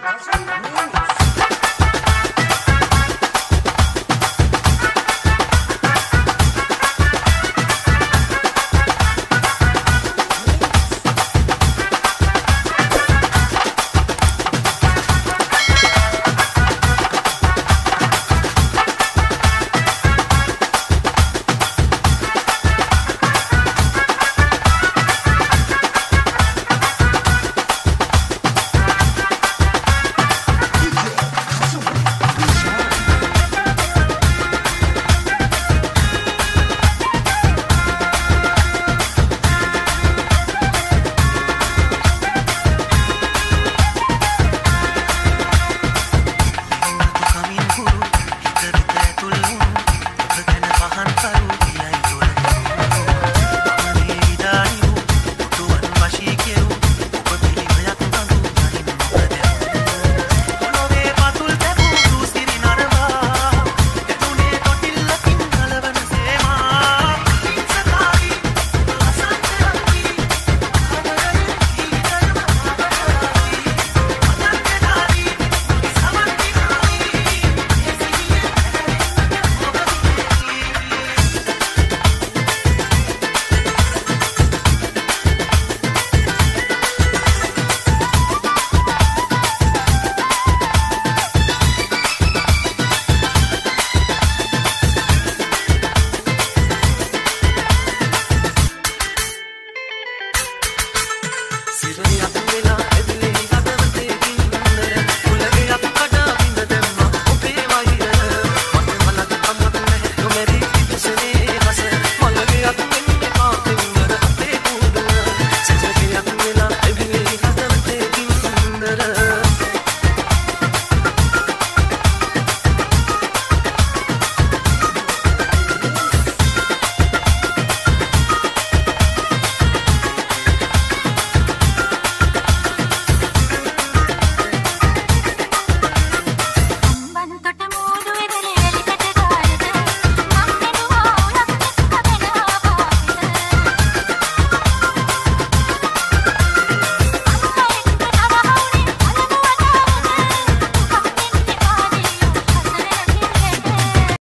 What you. Soy una